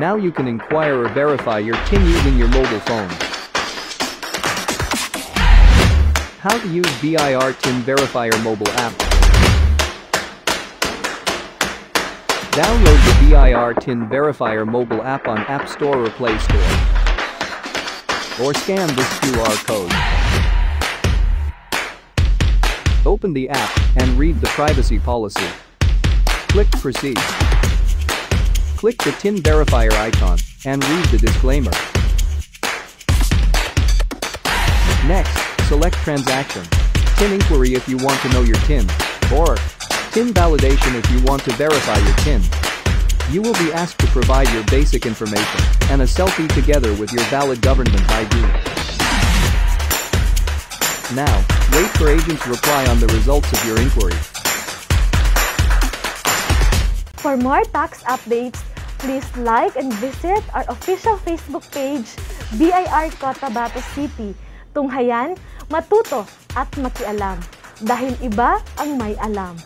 Now you can inquire or verify your TIN using your mobile phone. How to use BIR TIN Verifier mobile app. Download the BIR TIN Verifier mobile app on App Store or Play Store. Or scan this QR code. Open the app and read the privacy policy. Click Proceed. Click the TIN Verifier icon and read the disclaimer. Next, select Transaction. TIN Inquiry if you want to know your TIN, or TIN Validation if you want to verify your TIN. You will be asked to provide your basic information and a selfie together with your valid government ID. Now, wait for agent's reply on the results of your inquiry. For more tax updates, please like and visit our official Facebook page, BIR Cotabato City. Tunghayan, matuto at makialam. Dahil iba ang may alam.